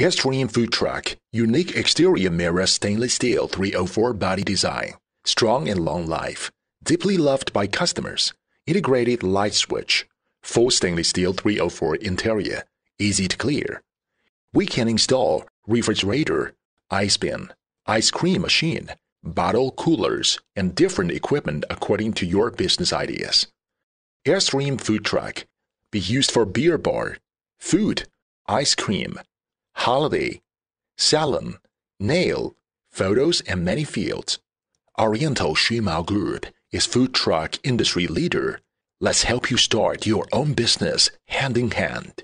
Airstream Food Truck, unique exterior mirror stainless steel 304 body design, strong and long life, deeply loved by customers, integrated light switch, full stainless steel 304 interior, easy to clear. We can install refrigerator, ice bin, ice cream machine, bottle coolers, and different equipment according to your business ideas. Airstream Food Truck be used for beer bar, food, ice cream, holiday, salon, nail, photos, and many fields. Oriental Shimao Group is food truck industry leader. Let's help you start your own business hand in hand.